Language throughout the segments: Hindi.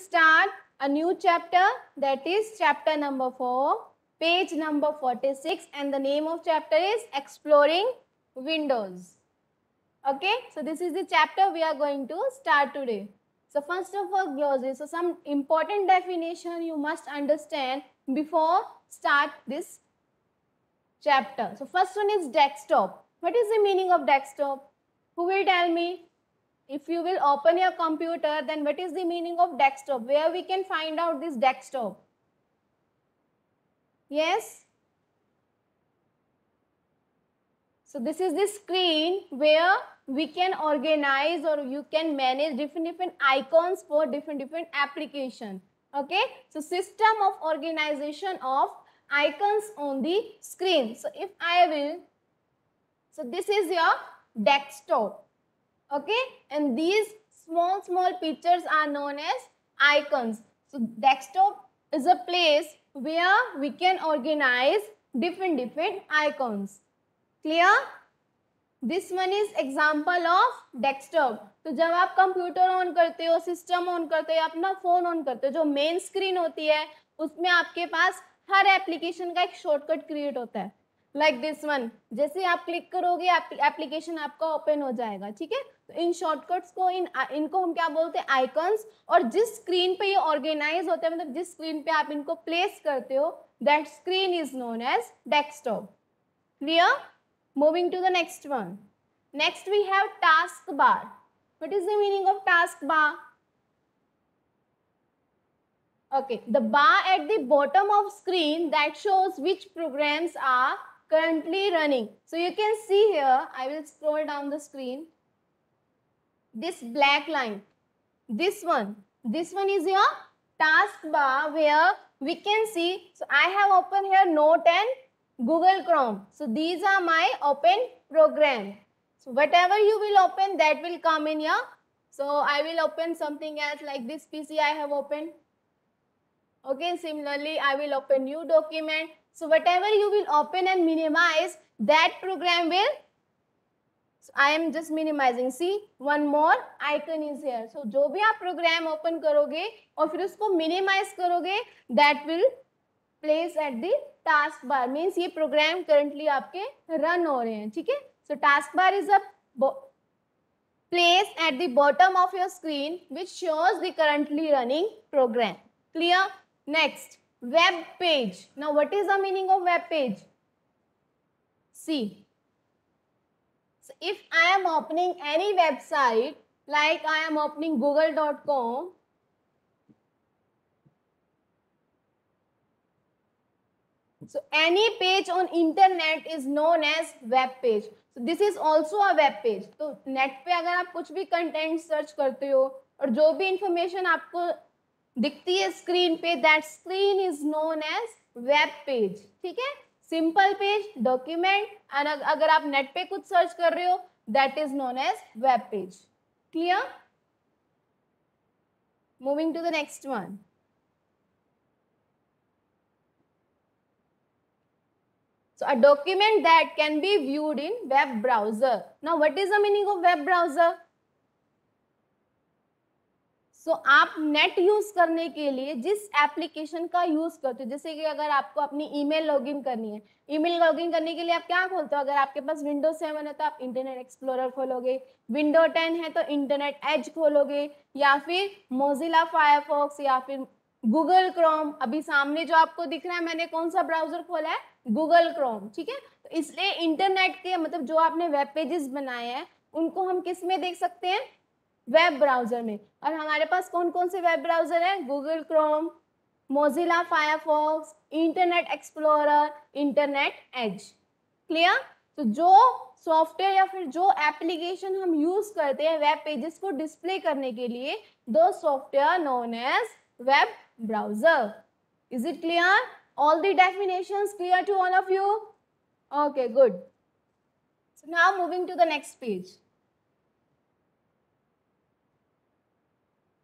start a new chapter that is chapter number 4, page number 46 and the name of chapter is Exploring Windows. Okay, so this is the chapter we are going to start today. So first of all glosses, so some important definition you must understand before start this chapter. So first one is desktop. What is the meaning of desktop? Who will tell me? If you will open your computer, then what is the meaning of desktop? Where we can find out this desktop? Yes? So this is the screen where we can organize or you can manage different different icons for different different application. Okay. So system of organization of icons on the screen. So if I will, so this is your desktop. Okay. And these small small pictures are known as icons. So desktop is a place where we can organize different different icons. Clear this one is example of desktop तो जब आप कंप्यूटर ऑन करते हो सिस्टम ऑन करते हो अपना फ़ोन ऑन करते हो जो मेन स्क्रीन होती है उसमें आपके पास हर एप्लीकेशन का एक शॉर्टकट क्रिएट होता है लाइक दिस वन जैसे आप क्लिक करोगे एप्लीकेशन आपका ओपन हो जाएगा ठीक है तो इन शॉर्टकट्स को इन इनको हम क्या बोलते हैं आइकन्स और जिस स्क्रीन पे ये ऑर्गेनाइज होते हैं मतलब जिस स्क्रीन पे आप इनको प्लेस करते हो that screen is known as desktop clear Moving to the next one. Next we have taskbar. What is the meaning of taskbar? Okay, the bar at the bottom of screen that shows which programs are currently running. So you can see here, I will scroll down the screen. This black line, this one, this one is your taskbar where we can see, so I have opened here note and Google Chrome. So these are my open program. So whatever you will open that will come in here. So I will open something else like this PC I have opened. Okay, similarly I will open new document. So whatever you will open and minimize that program will so I am just minimizing. See, one more icon is here. So जो भी आप program open करोगे और फिर उसको minimize करोगे, that will place at the task bar means ये प्रोग्राम करंटली आपके रन हो रहे हैं ठीक है so task bar is a place at the bottom of your screen which shows the currently running program clear next web page now what is the meaning of web page see so if i am opening any website like i am opening google.com So any page on internet is known as web page. So this is also a web page. तो नेट पे अगर आप कुछ भी कंटेंट सर्च करते हो और जो भी इंफॉर्मेशन आपको दिखती है स्क्रीन पे that screen is known as web page ठीक है सिंपल पेज डॉक्यूमेंट एंड अगर आप नेट पे कुछ सर्च कर रहे हो that is known as web page clear moving to the next one So, a document that can be viewed in web browser. Now, what is the meaning of web browser? So so, आप नेट यूज़ करने के लिए जिस एप्लीकेशन का यूज़ करते हो जैसे कि अगर आपको अपनी ईमेल लॉगिन करनी है ईमेल लॉगिन करने के लिए आप क्या खोलते हो? अगर आपके पास विंडो सेवन है तो आप इंटरनेट एक्सप्लोरर खोलोगे विंडो टेन है तो इंटरनेट एज खोलोगे या फिर मोजिला फायरफॉक्स या फिर गूगल क्रोम अभी सामने जो आपको दिख रहा है मैंने कौन सा ब्राउज़र खोला है? गूगल क्रोम ठीक है? तो इसलिए इंटरनेट के मतलब जो आपने वेब पेजेस बनाए हैं उनको हम किसमें देख सकते हैं? वेब ब्राउज़र में। और हमारे पास कौन कौन से वेब ब्राउज़र हैं? Google Chrome, Mozilla Firefox, Internet Explorer, Internet Edge. Clear? तो जो सॉफ्टवेयर या फिर जो एप्लीकेशन हम यूज़ करते हैं वेब पेजेस को डिस्प्ले करने के लिए दो software known as web browser is it clear all the definitions clear to all of you okay good now moving to the next page.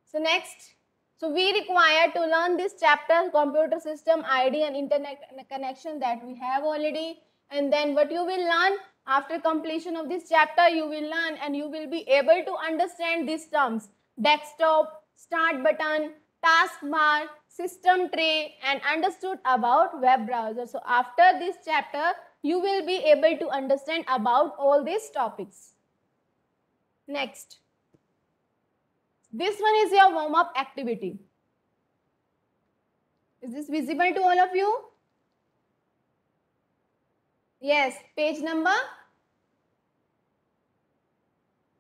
So next, so we require to learn this chapter computer system ID and internet connection that we have already. And then what you will learn after completion of this chapter, you will learn and you will be able to understand these terms. Desktop, start button, taskbar, system tray and understood about web browser. So after this chapter, you will be able to understand about all these topics. Next. This one is your warm-up activity. Is this visible to all of you? Yes, page number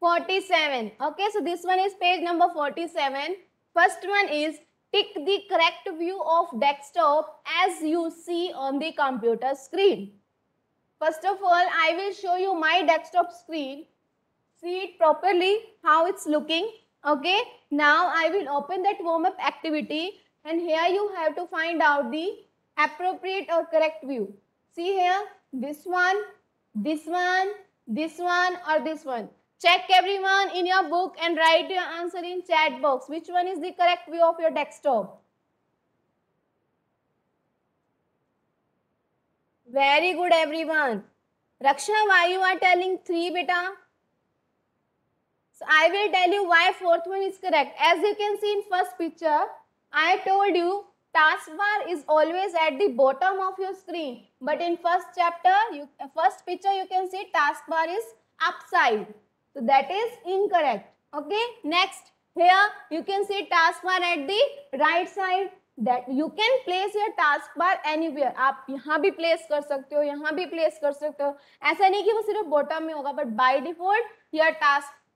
47. Okay, so this one is page number 47. First one is tick the correct view of desktop as you see on the computer screen. First of all, I will show you my desktop screen. See it properly, how it's looking. Okay, now I will open that warm-up activity and here you have to find out the appropriate or correct view. See here, this one, this one, this one or this one. Check everyone in your book and write your answer in chat box. Which one is the correct view of your desktop? Very good everyone. Raksha, why you are telling 3 beta? So I will tell you why fourth one is correct. As you can see in first picture, I told you taskbar is always at the bottom of your screen. But in first chapter, you, first picture you can see taskbar is upside. So that is incorrect. Okay. Next, here you can see taskbar at the right side. That you can place your taskbar anywhere. आप यहाँ भी place कर सकते हो यहाँ भी place कर सकते हो ऐसा नहीं कि वो सिर्फ़ bottom में होगा but by default your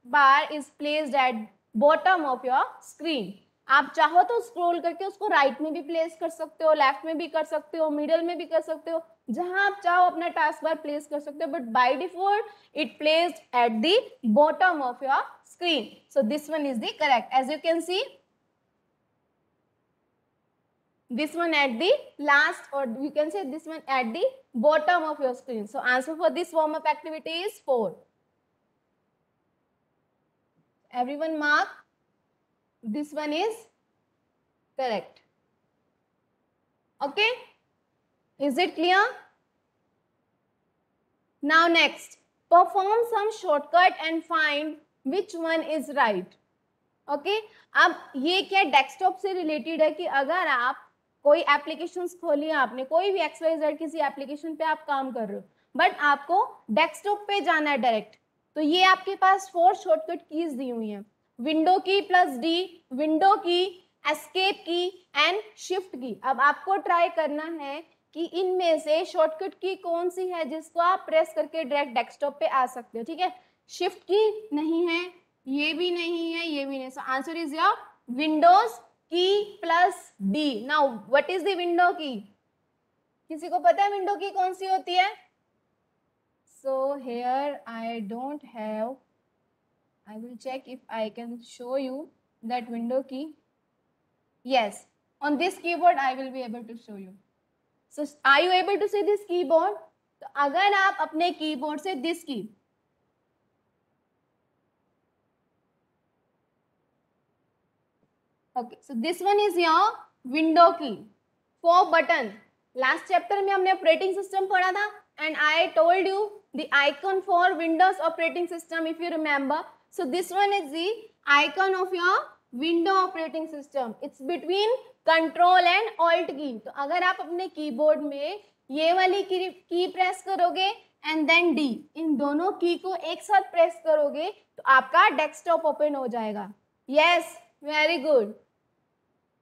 bar is placed at bottom of your screen आप चाहो तो स्क्रोल करके उसको राइट right में भी प्लेस कर सकते हो लेफ़्ट में भी कर सकते हो मिडल में भी कर सकते हो, जहाँ आप चाहो अपना टास्क बार प्लेस कर सकते हो but by default it placed at the bottom of your screen so this one is the correct as you can see this one at the last और you can say this one at the bottom of your screen so answer for this warm up activity is four Everyone mark this one is correct. Okay. Is it clear? Now next, perform some shortcut and find which one is right. okay? अब ये क्या डेस्कटॉप से रिलेटेड है कि अगर आप कोई एप्लीकेशन खोली आपने कोई भी एक्सवाइजेड किसी एप्लीकेशन पे आप काम कर रहे हो बट आपको डेस्कटॉप पे जाना है डायरेक्ट तो ये आपके पास फोर शॉर्टकट कीज दी हुई हैं। Window key plus D window key escape key and shift key अब आपको ट्राई करना है कि इनमें से शॉर्टकट की कौन सी है जिसको आप प्रेस करके डायरेक्ट डेस्कटॉप पे आ सकते हो, ठीक है? शिफ्ट की नहीं है, ये भी नहीं है, ये भी नहीं so answer is your windows key plus D now what is the window key किसी को पता है विंडो की कौन सी होती है? So here I don't have I will check if I can show you that window key. Yes, on this keyboard I will be able to show you. So are you able to see this keyboard? तो अगर आप अपने कीबोर्ड से this key okay so this one is your window key four button last chapter में हमने operating system पढ़ा था and I told you the icon for Windows operating system if you remember So this one is the icon of your window operating system. It's between control and alt key. तो अगर आप अपने कीबोर्ड में ये वाली की, की प्रेस करोगे एंड देन डी इन दोनों की को एक साथ प्रेस करोगे तो आपका डेस्कटॉप ओपन हो जाएगा yes very good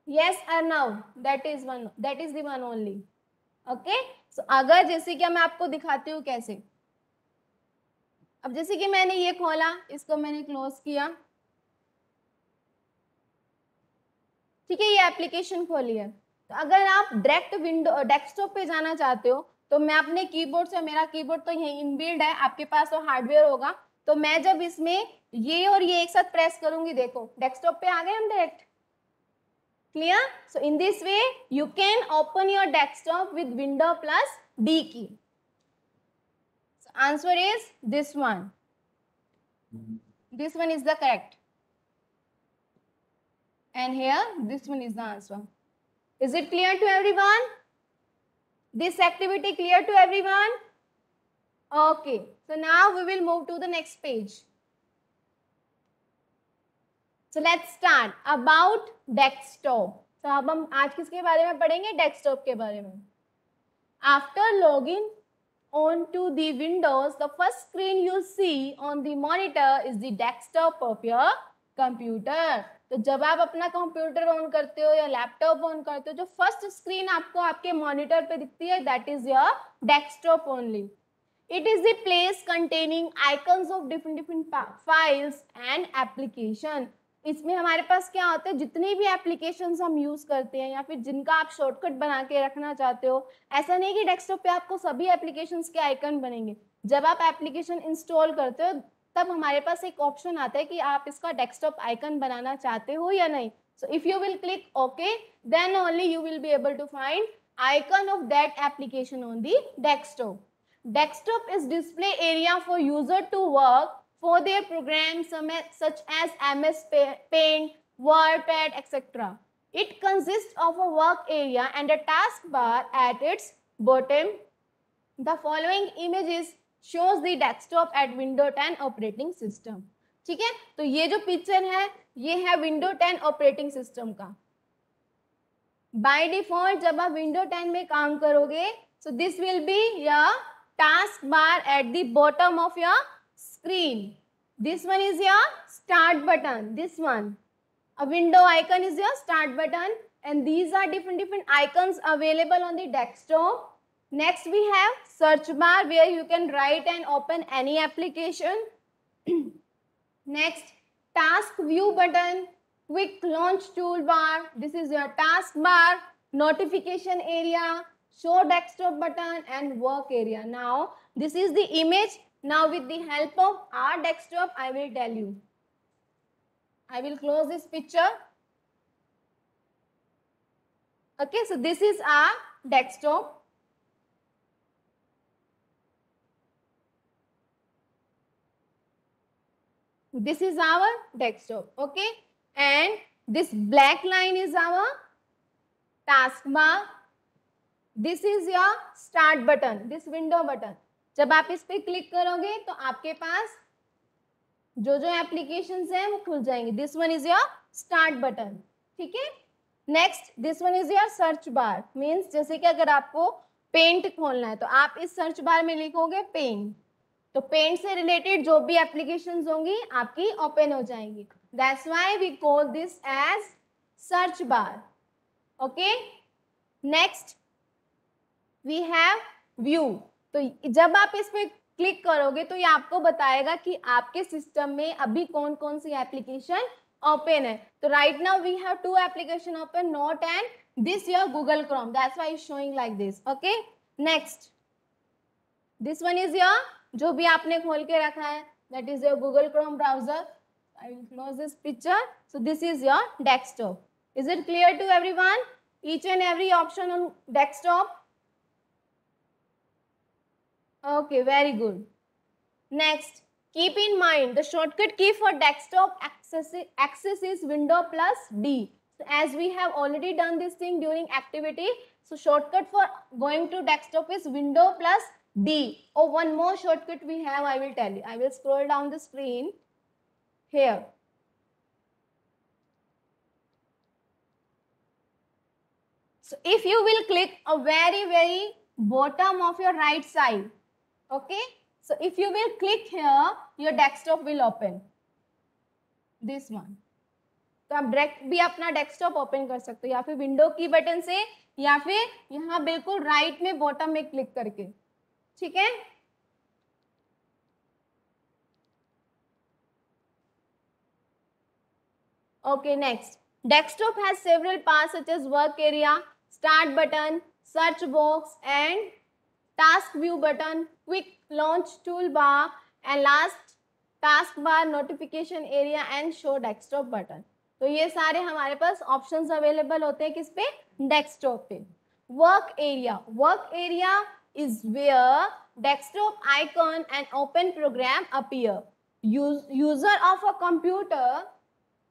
yes Arnav that is one that is the one only okay so अगर जैसे कि मैं आपको दिखाती हूँ कैसे अब जैसे कि मैंने ये खोला, इसको मैंने क्लोज किया। ठीक है, ये एप्लीकेशन खोली है। तो अगर आप डायरेक्ट विंडो डेस्कटॉप पे जाना चाहते हो तो मैं अपने कीबोर्ड से, मेरा कीबोर्ड तो यही इनबिल्ड है, आपके पास तो हार्डवेयर होगा। तो मैं जब इसमें ये और ये एक साथ प्रेस करूँगी, देखो डेस्कटॉप पे आ गए हम direct clear so in this way you can open your desktop with window plus D की answer is this one. This one is the correct. And here, this one is the answer. Is it clear to everyone? This activity clear to everyone? Okay. So now we will move to the next page. So let's start about desktop तो अब हम आज किसके बारे में पढ़ेंगे डेस्कटॉप के बारे में after login on to the windows, the first screen you see on the monitor is the desktop of your computer. तो जब आप अपना कंप्यूटर ऑन करते हो या लैपटॉप ऑन करते हो, जो फ़र्स्ट स्क्रीन आपको आपके मॉनिटर पे दिखती है that is your desktop only it is the place containing icons of different different files and application इसमें हमारे पास क्या होता है, जितनी भी एप्लीकेशन हम यूज़ करते हैं या फिर जिनका आप शॉर्टकट बना के रखना चाहते हो, ऐसा नहीं कि डेस्कटॉप पे आपको सभी एप्लीकेशन के आइकन बनेंगे जब आप एप्लीकेशन इंस्टॉल करते हो, तब हमारे पास एक ऑप्शन आता है कि आप इसका डेस्कटॉप आइकन बनाना चाहते हो या नहीं so if you will click okay then only you will be able to find icon of that application on the desktop. Desktop is display area for user to work for their programs such as MS Paint, WordPad, etc. It consists of a work area and a taskbar at its bottom. The following images shows the desktop at Windows 10 operating system. ठीक है तो ये जो पिक्चर है ये है विंडो 10 ऑपरेटिंग सिस्टम का बाय डिफ़ॉल्ट जब आप विंडो 10 में काम करोगे so this will be your task bar at the bottom of your screen. This one is your start button. This one. A window icon is your start button. And these are different different icons available on the desktop. Next we have search bar where you can write and open any application. Next task view button, quick launch toolbar. This is your task bar, notification area, show desktop button and work area. Now this is the image now with the help of our desktop, I will tell you. I will close this picture. Okay, so this is our desktop. This is our desktop, okay? And this black line is our taskbar. This is your start button, this window button. जब आप इस पर क्लिक करोगे तो आपके पास जो जो एप्लीकेशन है वो खुल जाएँगे। This one is your start button ठीक है? Next this one is your search bar means जैसे कि अगर आपको पेंट खोलना है तो आप इस सर्च बार में लिखोगे पेंट तो पेंट से रिलेटेड जो भी एप्लीकेशन होंगी, आपकी ओपन हो जाएँगी। That's why we call this as search bar okay next we have view तो जब आप इस पर क्लिक करोगे तो ये आपको बताएगा कि आपके सिस्टम में अभी कौन कौन सी एप्लीकेशन ओपन है। तो right now we have two application open note and this your Google Chrome that's is showing like this okay next this one is your जो भी आपने खोल के रखा है that is your Google Chrome browser I will close this picture so this is your desktop is it clear to everyone each and every option on desktop Okay, very good. Next, keep in mind the shortcut key for desktop access, is window plus D. So as we have already done this thing during activity, so shortcut for going to desktop is window plus D. Oh, one more shortcut we have, I will tell you. I will scroll down the screen here. So if you will click a very, very bottom of your right side, okay? So, if you will click here, your desktop will open. This one. तो आप डायरेक्ट भी अपना डेस्कटॉप ओपन कर सकते हो, या फिर विंडो की बटन से, या फिर यहाँ बिल्कुल राइट में बॉटम में क्लिक करके। ठीक है? Okay next desktop has several parts such as work area start button search box and task view button quick launch tool bar and last task bar notification area and show desktop button तो ये सारे हमारे पास ऑप्शन अवेलेबल होते हैं किस पे? डेस्कटॉप पे। Work area work area is where desktop icon and open program appear user of a computer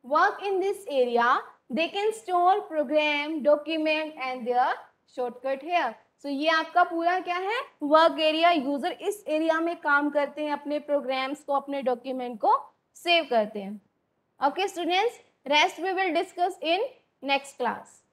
work in this area they can store program document and their shortcut here so, ये आपका पूरा क्या है वर्क एरिया यूज़र इस एरिया में काम करते हैं अपने प्रोग्राम्स को अपने डॉक्यूमेंट को सेव करते हैं okay students rest we will discuss in next class.